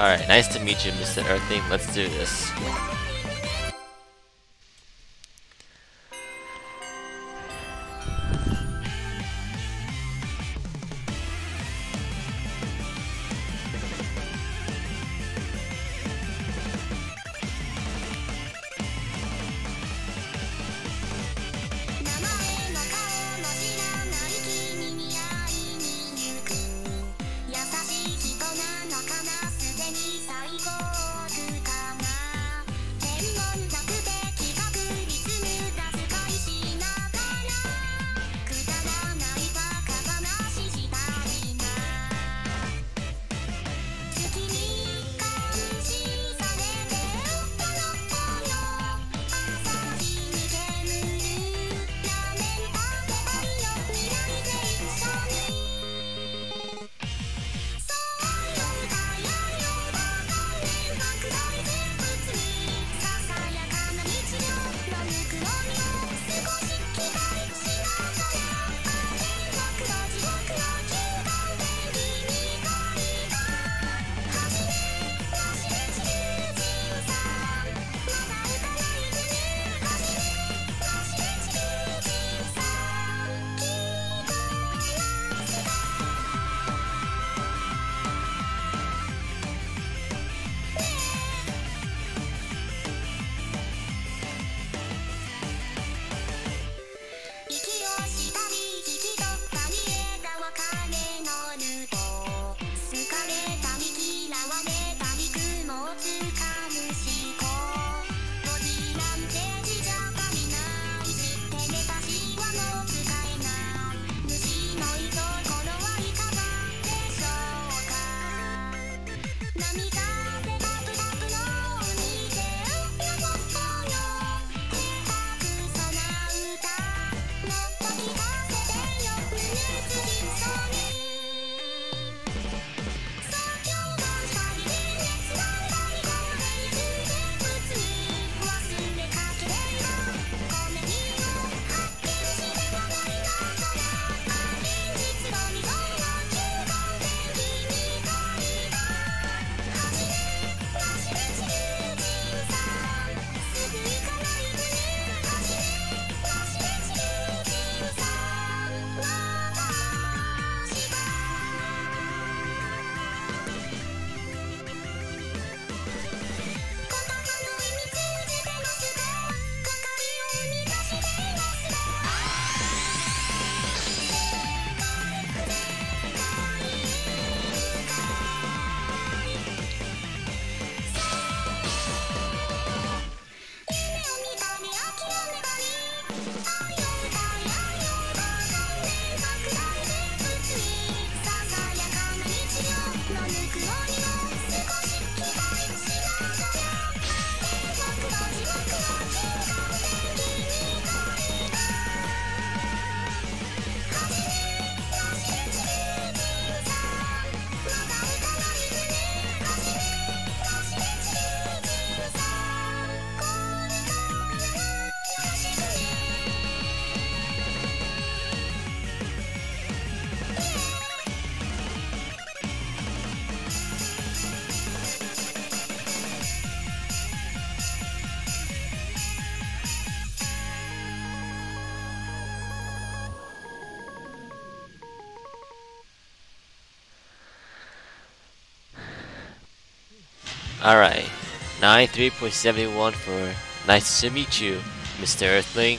Alright, nice to meet you, Mr. Earthling. Let's do this. 涙 Bye. Alright, 93.71 for nice to meet you, Mr. Earthling.